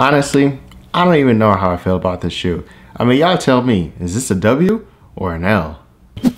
Honestly, I don't even know how I feel about this shoe. I mean, y'all tell me, is this a W or an L?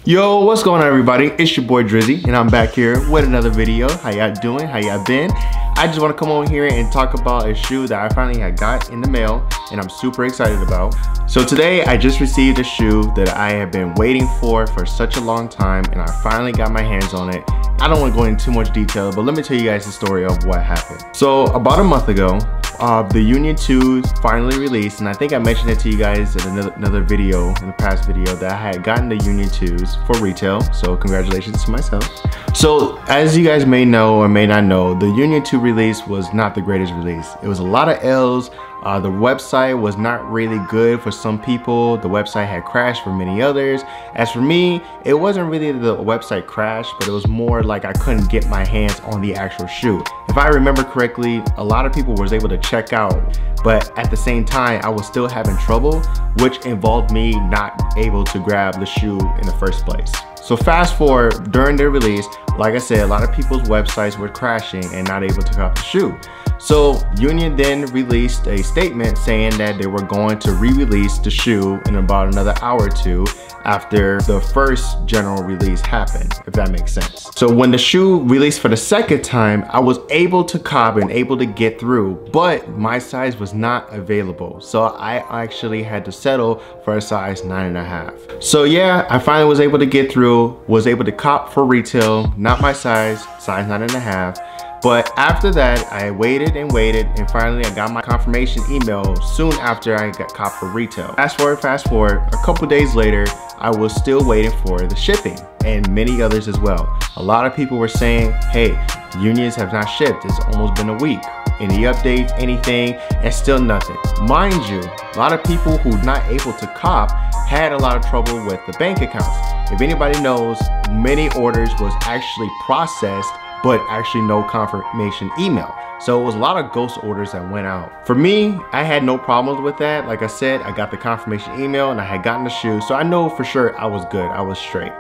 Yo, what's going on everybody? It's your boy Drizzy and I'm back here with another video. How y'all doing? How y'all been? I just want to come on here and talk about a shoe that I finally had got in the mail and I'm super excited about. So today I just received a shoe that I have been waiting for for such a long time and I finally got my hands on it. I don't want to go into too much detail, but let me tell you guys the story of what happened. So about a month ago, uh, the Union 2s finally released, and I think I mentioned it to you guys in another, another video, in the past video, that I had gotten the Union 2s for retail, so congratulations to myself. So, as you guys may know or may not know, the Union 2 release was not the greatest release. It was a lot of L's, uh, the website was not really good for some people. The website had crashed for many others. As for me, it wasn't really the website crash, but it was more like I couldn't get my hands on the actual shoe. If I remember correctly, a lot of people was able to check out, but at the same time, I was still having trouble, which involved me not able to grab the shoe in the first place. So fast forward, during their release, like I said, a lot of people's websites were crashing and not able to cop the shoe. So Union then released a statement saying that they were going to re-release the shoe in about another hour or two after the first general release happened, if that makes sense. So when the shoe released for the second time, I was able to cop and able to get through, but my size was not available. So I actually had to settle for a size nine and a half. So yeah, I finally was able to get through, was able to cop for retail, not my size, size nine and a half. But after that, I waited and waited and finally I got my confirmation email soon after I got caught for retail. Fast forward, fast forward, a couple days later, I was still waiting for the shipping and many others as well. A lot of people were saying, hey, unions have not shipped. It's almost been a week. Any updates, anything, and still nothing. Mind you, a lot of people who not able to cop had a lot of trouble with the bank accounts. If anybody knows, many orders was actually processed but actually no confirmation email. So it was a lot of ghost orders that went out. For me, I had no problems with that. Like I said, I got the confirmation email and I had gotten the shoe. So I know for sure I was good, I was straight.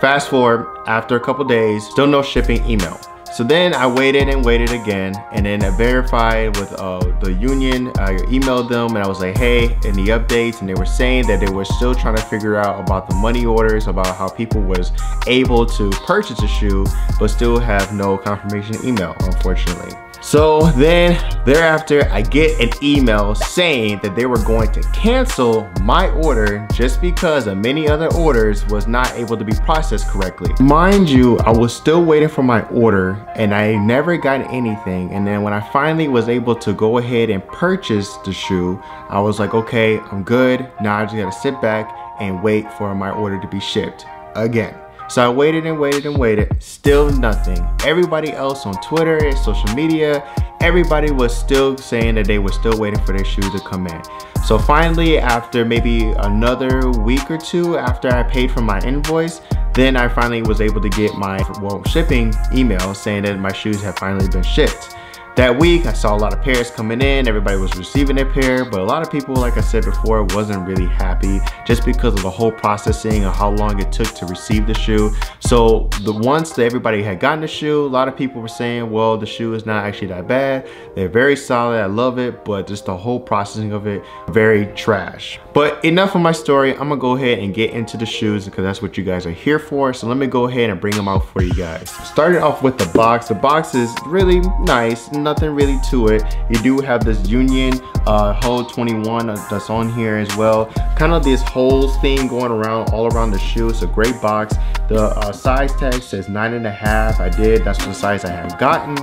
Fast forward, after a couple days, still no shipping email. So then I waited and waited again, and then I verified with uh, the union. I emailed them and I was like, hey, any updates? And they were saying that they were still trying to figure out about the money orders, about how people was able to purchase a shoe, but still have no confirmation email, unfortunately. So then thereafter, I get an email saying that they were going to cancel my order just because of many other orders was not able to be processed correctly. Mind you, I was still waiting for my order and I never got anything. And then when I finally was able to go ahead and purchase the shoe, I was like, okay, I'm good. Now I just gotta sit back and wait for my order to be shipped again. So I waited and waited and waited, still nothing. Everybody else on Twitter, and social media, everybody was still saying that they were still waiting for their shoe to come in. So finally, after maybe another week or two after I paid for my invoice, then I finally was able to get my well, shipping email saying that my shoes have finally been shipped. That week, I saw a lot of pairs coming in. Everybody was receiving their pair, but a lot of people, like I said before, wasn't really happy just because of the whole processing of how long it took to receive the shoe. So the once that everybody had gotten the shoe, a lot of people were saying, well, the shoe is not actually that bad. They're very solid. I love it, but just the whole processing of it, very trash. But enough of my story. I'm gonna go ahead and get into the shoes because that's what you guys are here for. So let me go ahead and bring them out for you guys. Starting off with the box. The box is really nice nothing really to it. You do have this Union uh, Hole 21 that's on here as well. Kind of this holes thing going around all around the shoe. It's a great box. The uh, size tag says nine and a half. I did, that's the size I have gotten.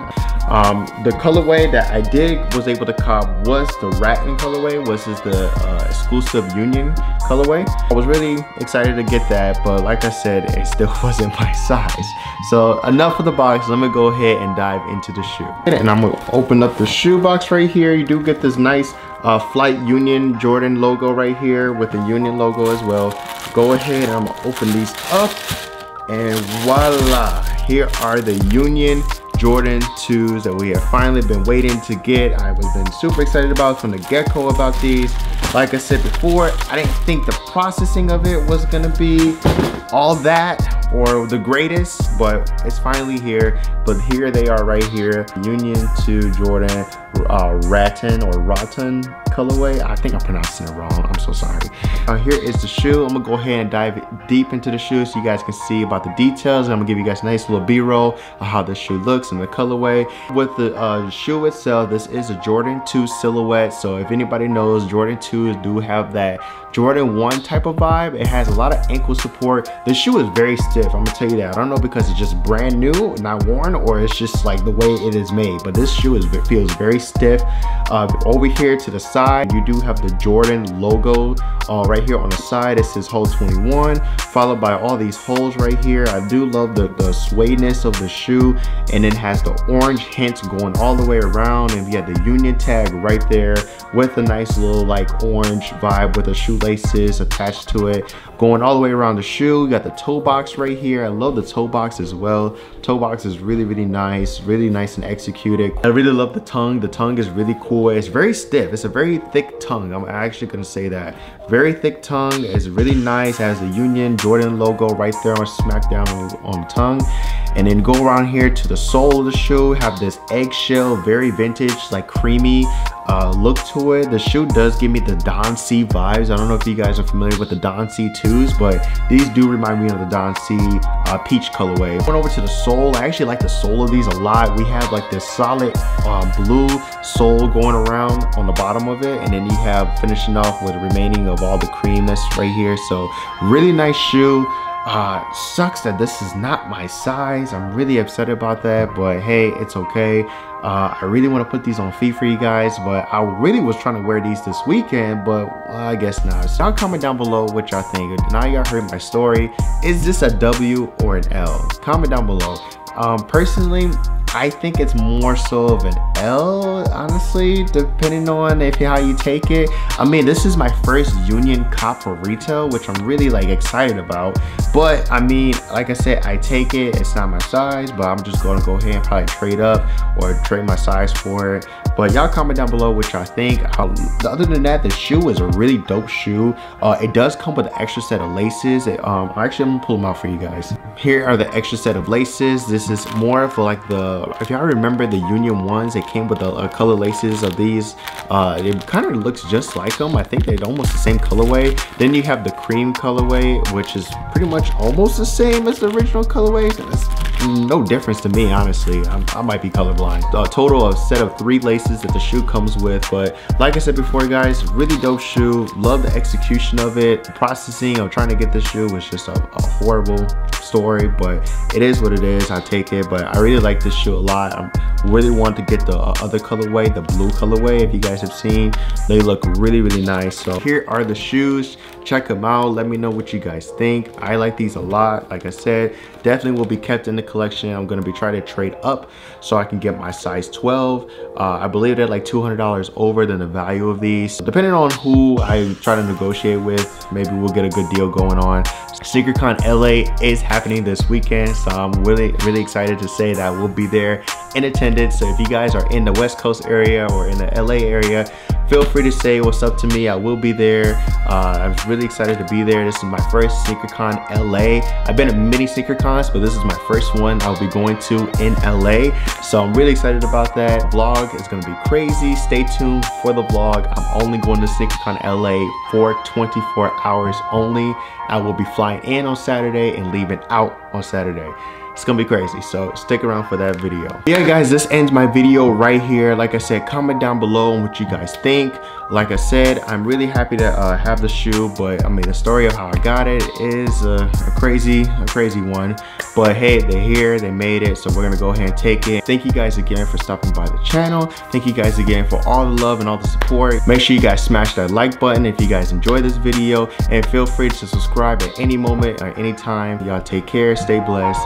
Um, the colorway that I did was able to cop was the Rattan colorway, which is the uh, exclusive Union colorway. I was really excited to get that, but like I said, it still wasn't my size. So enough of the box, let me go ahead and dive into the shoe. And I'm gonna open up the shoe box right here. You do get this nice uh, Flight Union Jordan logo right here with the Union logo as well. Go ahead, I'm gonna open these up and voila, here are the Union Jordan 2s that we have finally been waiting to get. I was been super excited about from the get-go about these. Like I said before, I didn't think the processing of it was gonna be all that, or the greatest, but it's finally here. But here they are right here. Union 2 Jordan uh, Rattan or Rotten colorway. I think I'm pronouncing it wrong. I'm so sorry. Uh, here is the shoe. I'm gonna go ahead and dive deep into the shoe so you guys can see about the details. I'm gonna give you guys a nice little B-roll of how the shoe looks and the colorway. With the uh, shoe itself, this is a Jordan 2 silhouette. So if anybody knows, Jordan 2s do have that Jordan 1 type of vibe. It has a lot of ankle support. The shoe is very stiff, I'm gonna tell you that. I don't know because it's just brand new, not worn, or it's just like the way it is made. But this shoe is feels very stiff. Uh, over here to the side, you do have the Jordan logo uh, right here on the side. It says hole 21, followed by all these holes right here. I do love the, the suedeness of the shoe. And it has the orange hint going all the way around. And you have the Union tag right there with a nice little like orange vibe with the shoelaces attached to it. Going all the way around the shoe, you got the toe box right here. I love the toe box as well. Toe box is really, really nice, really nice and executed. I really love the tongue. The tongue is really cool. It's very stiff. It's a very thick tongue. I'm actually gonna say that. Very thick tongue. It's really nice. It has the Union Jordan logo right there on smackdown on, on the tongue. And then go around here to the sole of the shoe, have this eggshell, very vintage, like creamy uh, look to it. The shoe does give me the Don C vibes. I don't know if you guys are familiar with the Don C2s, but these do remind me of the Don C uh, peach colorway. Going over to the sole. I actually like the sole of these a lot. We have like this solid um, blue sole going around on the bottom of it. And then you have finishing off with the remaining of all the cream that's right here. So really nice shoe. Uh, sucks that this is not my size. I'm really upset about that, but hey, it's okay. Uh, I really want to put these on feet for you guys, but I really was trying to wear these this weekend, but well, I guess not. So y'all comment down below what y'all think. Now y'all heard my story. Is this a W or an L? Comment down below. Um, personally, I think it's more so of an L, honestly, depending on if how you take it. I mean, this is my first Union cop for retail, which I'm really like excited about. But I mean, like I said, I take it. It's not my size, but I'm just gonna go ahead and probably trade up or trade my size for it. But y'all comment down below what y'all think. Other than that, the shoe is a really dope shoe. Uh, it does come with an extra set of laces. It, um, actually, I'm gonna pull them out for you guys. Here are the extra set of laces. This is more for like the, if y'all remember the Union ones, it came with the uh, color laces of these. Uh, it kind of looks just like them. I think they're almost the same colorway. Then you have the cream colorway, which is pretty much almost the same as the original colorway. It's Mm, no difference to me, honestly. I'm, i might be colorblind. A total of set of three laces that the shoe comes with. But like I said before, guys, really dope shoe. Love the execution of it. The processing of trying to get this shoe was just a, a horrible story, but it is what it is. I take it, but I really like this shoe a lot. I really want to get the uh, other colorway, the blue colorway. If you guys have seen, they look really, really nice. So here are the shoes. Check them out. Let me know what you guys think. I like these a lot. Like I said, definitely will be kept in the collection. I'm going to be trying to trade up so I can get my size 12. Uh, I believe they're like $200 over than the value of these. Depending on who I try to negotiate with, maybe we'll get a good deal going on. SneakerCon LA is happening this weekend, so I'm really, really excited to say that we'll be there in attendance. So if you guys are in the West Coast area or in the LA area, feel free to say what's up to me. I will be there. Uh, I'm really excited to be there. This is my first SneakerCon LA. I've been to many SneakerCons, but this is my first one I'll be going to in LA. So I'm really excited about that. Vlog is gonna be crazy. Stay tuned for the vlog. I'm only going to SneakerCon LA for 24 hours only. I will be flying in on Saturday and leaving out on Saturday. It's gonna be crazy, so stick around for that video. Yeah, guys, this ends my video right here. Like I said, comment down below on what you guys think. Like I said, I'm really happy to uh, have the shoe, but I mean, the story of how I got it is uh, a crazy, a crazy one. But hey, they're here, they made it, so we're gonna go ahead and take it. Thank you guys again for stopping by the channel. Thank you guys again for all the love and all the support. Make sure you guys smash that like button if you guys enjoyed this video, and feel free to subscribe at any moment or any time. Y'all take care, stay blessed,